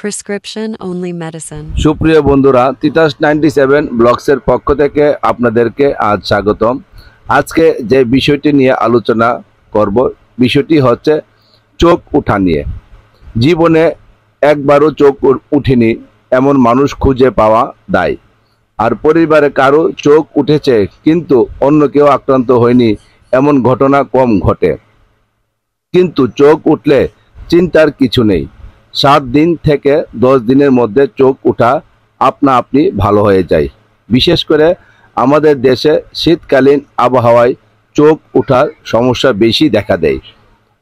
Prescription, only medicine. সুপ্রিয় বন্ধুরা, Titas ninety seven ব্লগসের পক্ষ থেকে আপনাদেরকে আজ স্বাগতম। আজকে যে বিষয়টি নিয়ে আলোচনা করব, বিষয়টি হচ্ছে চোখ উঠা নিয়ে। জীবনে একবারও চোখ উঠেনি, এমন মানুষ খুঁজে পাওয়া দায়। আর পরিবারে কারও চোখ উঠেছে, কিন্তু অন্য কেউ আক্রান্ত হয়নি, এমন ঘটনা কম ঘটে। কিন্তু চোখ উঠলে চিন্তার কিছু নেই। সাত দিন থেকে দশ দিনের মধ্যে চোখ ওঠা আপনা আপনি ভালো হয়ে যায়। বিশেষ করে আমাদের দেশে শীতকালীন আবহাওয়ায় চোখ ওঠার সমস্যা বেশি দেখা দেয়।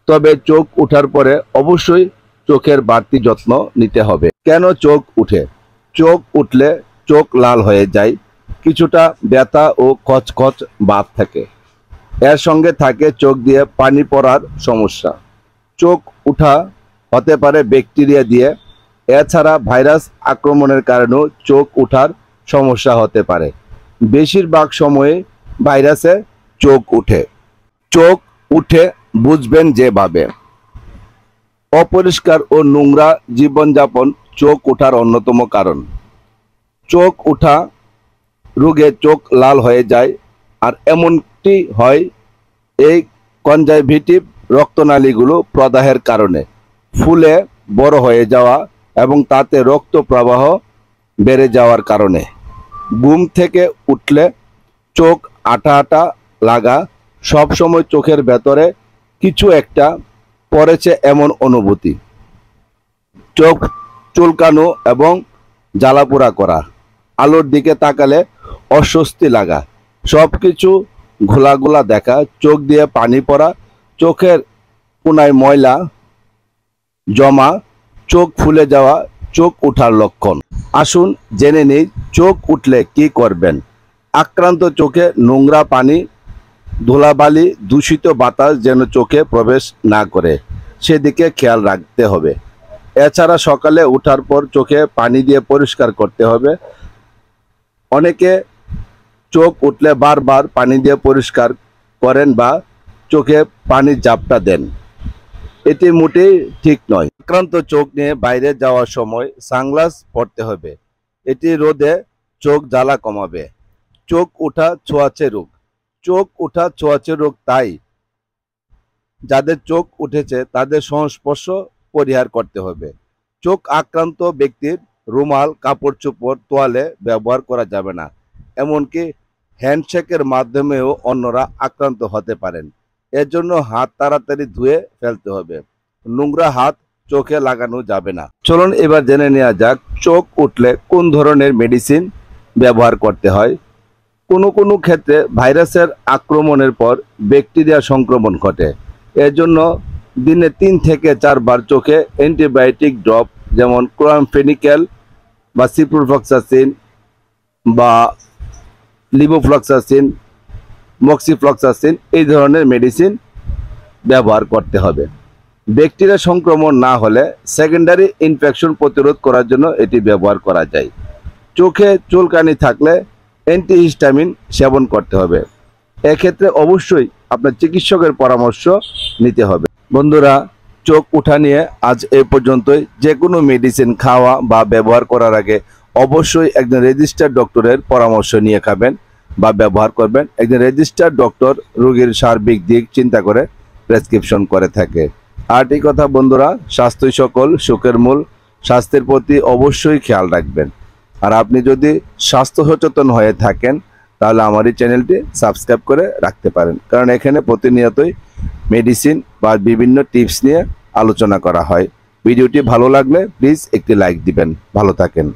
তবে চোখ ওঠার পরে অবশ্যই চোখের বাড়তি যত্ন নিতে হবে। কেন চোখ উঠে? চোখ উঠলে চোখ লাল হয়ে যায়, কিছুটা ব্যথা ও খচখচ ভাব থাকে। এর সঙ্গে থাকে চোখ দিয়ে পানি পড়ার সমস্যা। চোখ উঠা হতে পারে ব্যাকটেরিয়া দিয়ে। এছাড়া ভাইরাস আক্রমণের কারণেও চোখ উঠার সমস্যা হতে পারে। বেশিরভাগ সময়ে ভাইরাসে চোখ উঠে। চোখ উঠে বুঝবেন যেভাবে। অপরিষ্কার ও নোংরা জীবনযাপন চোখ ওঠার অন্যতম কারণ। চোখ ওঠা রোগে চোখ লাল হয়ে যায় আর এমনটি হয় এই কনজাইভিটিভ রক্তনালীগুলো প্রদাহের কারণে। ফুলে বড় হয়ে যাওয়া এবং তাতে রক্ত প্রবাহ বেড়ে যাওয়ার কারণে। ঘুম থেকে উঠলে চোখ আটা আটা লাগা, সব সময় চোখের ভেতরে কিছু একটা পড়েছে এমন অনুভূতি। চোখ চুলকানো এবং জ্বালাপোড়া করা, আলোর দিকে তাকালে অস্বস্তি লাগা সব কিছু ঘোলাঘোলা দেখা, চোখ দিয়ে পানি পড়া, চোখের কোনায় ময়লা জমা, চোখ ফুলে যাওয়া, চোখ উঠার লক্ষণ। আসুন জেনে নেই চোখ উঠলে কি করবেন। আক্রান্ত চোখে নোংরা পানি, ধুলাবালি, দূষিত বাতাস যেন চোখে প্রবেশ না করে, সেদিকে খেয়াল রাখতে হবে। এছাড়া সকালে ওঠার পর চোখে পানি দিয়ে পরিষ্কার করতে হবে। অনেকে চোখ উঠলে বারবার পানি দিয়ে পরিষ্কার করেন বা চোখে পানির জাপটা দেন। এটি মোটেই ঠিক নয়। আক্রান্ত চোখ নিয়ে বাইরে যাওয়ার সময় সানগ্লাস পরতে হবে। এটি রোদে চোখ জ্বালা কমাবে। চোখ ওঠা ছোঁয়াচে রোগ। চোখ ওঠা ছোঁয়াচে রোগ তাই। যাদের চোখ উঠেছে, তাদের সংস্পর্শ পরিহার করতে হবে। চোখ আক্রান্ত ব্যক্তির রুমাল, কাপড় চোপড়, তোয়ালে ব্যবহার করা যাবে না। এমনকি হ্যান্ডশেকের মাধ্যমেও অন্যরা আক্রান্ত হতে পারেন। এর জন্য হাত তাড়াতাড়ি ধুয়ে ফেলতে হবে। নোংরা হাত চোখে লাগানো যাবে না। চলুন এবার জেনে নেওয়া যাক, চোখ উঠলে কোন ধরনের মেডিসিন ব্যবহার করতে হয়। কোনো কোনো ক্ষেত্রে ভাইরাসের আক্রমণের পর ব্যাকটেরিয়া সংক্রমণ ঘটে। এর জন্য দিনে তিন থেকে চারবার চোখে অ্যান্টিবায়োটিক ড্রপ যেমন ক্লোরামফেনিক্যাল বা সিপ্রোফ্লক্সাসিন বা লিবোফ্লক্সাসিন মক্সিফ্লক্সাসিন এই ধরনের মেডিসিন ব্যবহার করতে হবে। ব্যাকটেরিয়া সংক্রমণ না হলে সেকেন্ডারি ইনফেকশন প্রতিরোধ করার জন্য এটি ব্যবহার করা যায়। চোখে চুলকানি থাকলে অ্যান্টিহিস্টামিন সেবন করতে হবে। এক্ষেত্রে অবশ্যই আপনার চিকিৎসকের পরামর্শ নিতে হবে। বন্ধুরা, চোখ উঠা নিয়ে আজ এ পর্যন্তই। যে কোনো মেডিসিন খাওয়া বা ব্যবহার করার আগে অবশ্যই একজন রেজিস্টার্ড ডক্টরের পরামর্শ নিয়ে খাবেন। বা ব্যবহার করবেন। একজন রেজিস্টার্ড ডক্টর রোগীর সার্বিক দিক চিন্তা করে প্রেসক্রিপশন করে থাকে। আর এই কথা বন্ধুরা, স্বাস্থ্যই সকল, সুখের মূল। স্বাস্থ্যের প্রতি অবশ্যই খেয়াল রাখবেন। আর আপনি যদি স্বাস্থ্য সচেতন হয়ে থাকেন, তাহলে আমার এই চ্যানেলটি সাবস্ক্রাইব করে রাখতে পারেন। কারণ এখানে প্রতিনিয়তই মেডিসিন বা বিভিন্ন টিপস নিয়ে আলোচনা করা হয়। ভিডিওটি ভালো লাগলে প্লিজ একটি লাইক দিবেন। ভালো থাকেন।